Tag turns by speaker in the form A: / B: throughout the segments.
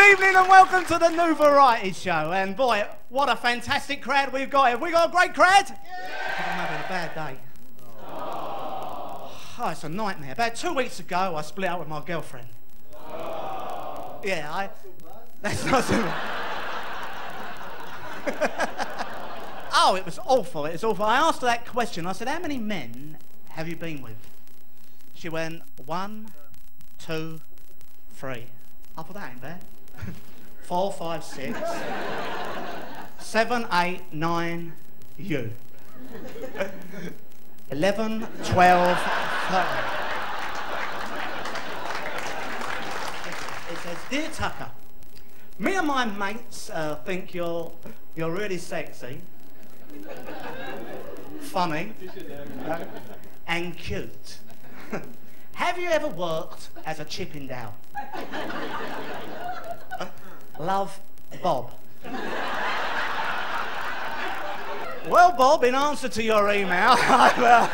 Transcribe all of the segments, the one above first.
A: evening and welcome to the new variety show. And boy, what a fantastic crowd we've got. Have we got a great crowd? Yeah. I'm having a bad day. Oh, it's a nightmare. About two weeks ago, I split up with my girlfriend. Yeah, I. That's not so oh, it was awful. It was awful. I asked her that question. I said, How many men have you been with? She went, One, two, three. I thought that ain't bad. Four, five, six, seven, eight, nine, you. 11, 12, 13. It says, Dear Tucker, me and my mates uh, think you're, you're really sexy, funny, and cute. Have you ever worked as a Chippendale? Love, Bob. well, Bob, in answer to your email, I,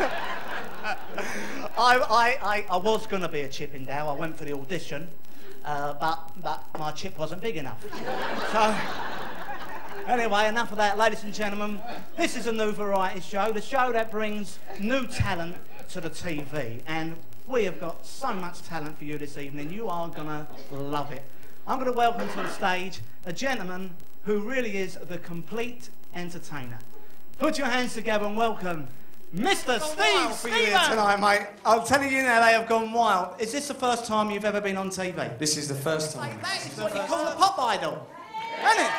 A: I, I, I was going to be a Chippendale. I went for the audition, uh, but, but my chip wasn't big enough. So, anyway, enough of that, ladies and gentlemen. This is a new variety show, the show that brings new talent to the TV. And we have got so much talent for you this evening. You are going to love it. I'm going to welcome to the stage a gentleman who really is the complete entertainer. Put your hands together and welcome Mr. Steve
B: for you here tonight, mate. I'm telling you now, they have gone wild.
A: Is this the first time you've ever been on TV?
B: This is the first time.
A: Like, that is what you call a pop idol, isn't it?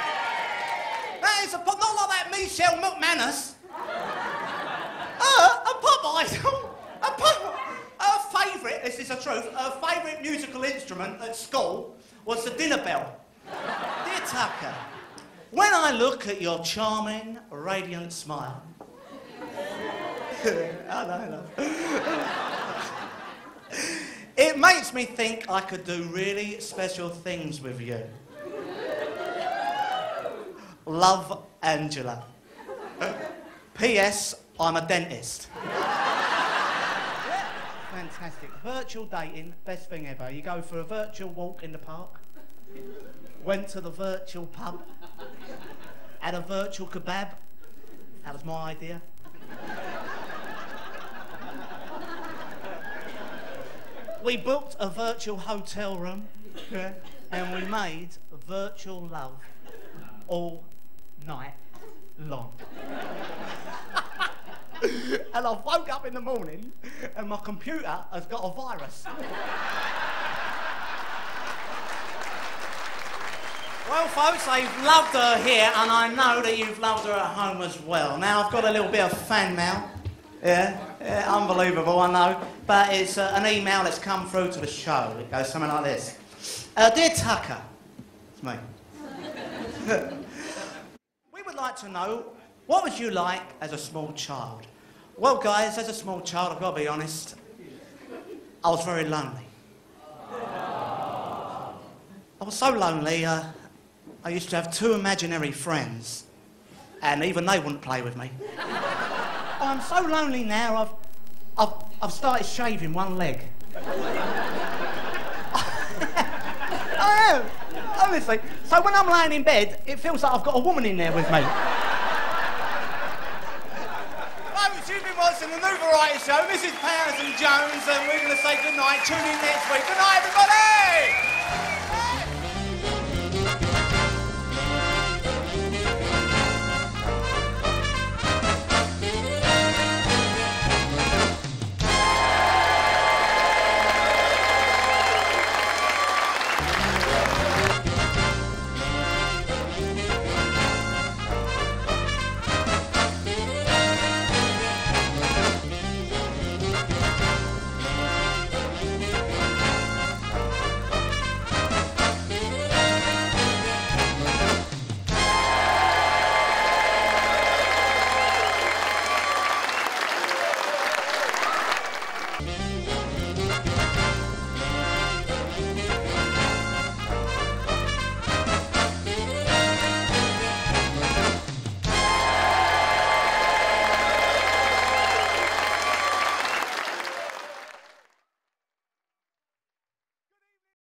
A: That is a pop, not like that Michelle McManus. uh, a pop idol. A pop. Her favourite, this is the truth, her favourite musical instrument at school was the dinner bell. Dear Tucker, when I look at your charming, radiant smile, I know, I know. it makes me think I could do really special things with you. Love, Angela. P.S. I'm a dentist. Fantastic. Virtual dating, best thing ever. You go for a virtual walk in the park, went to the virtual pub, had a virtual kebab. That was my idea. we booked a virtual hotel room yeah, and we made virtual love all night long. and I woke up in the morning and my computer has got a virus. well, folks, I've loved her here and I know that you've loved her at home as well. Now, I've got a little bit of fan mail. Yeah, yeah unbelievable, I know. But it's uh, an email that's come through to the show. It goes something like this uh, Dear Tucker, it's me. we would like to know what was you like as a small child? Well, guys, as a small child, I've got to be honest, I was very lonely. I was so lonely, uh, I used to have two imaginary friends, and even they wouldn't play with me. I'm so lonely now, I've, I've, I've started shaving one leg. I am, honestly. So when I'm lying in bed, it feels like I've got a woman in there with me. You've been watching the new variety show. This is Powers and Jones, and we're going to say goodnight. Tune in next week. Good night, everybody!